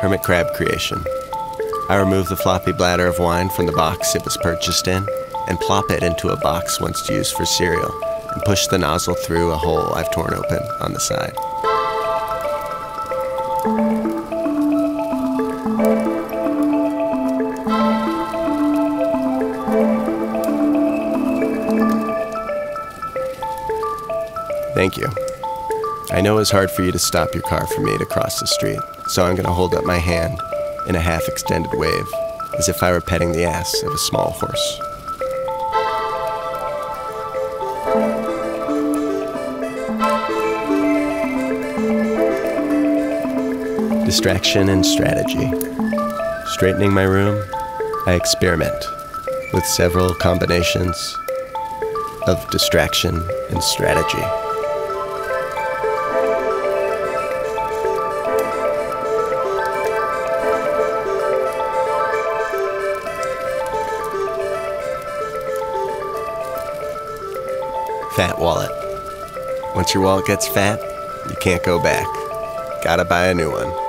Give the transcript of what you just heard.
Hermit crab creation. I remove the floppy bladder of wine from the box it was purchased in and plop it into a box once used for cereal and push the nozzle through a hole I've torn open on the side. Thank you. I know it's hard for you to stop your car for me to cross the street, so I'm going to hold up my hand in a half extended wave, as if I were petting the ass of a small horse. Distraction and strategy. Straightening my room, I experiment with several combinations of distraction and strategy. Fat wallet. Once your wallet gets fat, you can't go back. Gotta buy a new one.